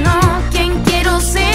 no, quien quiero ser.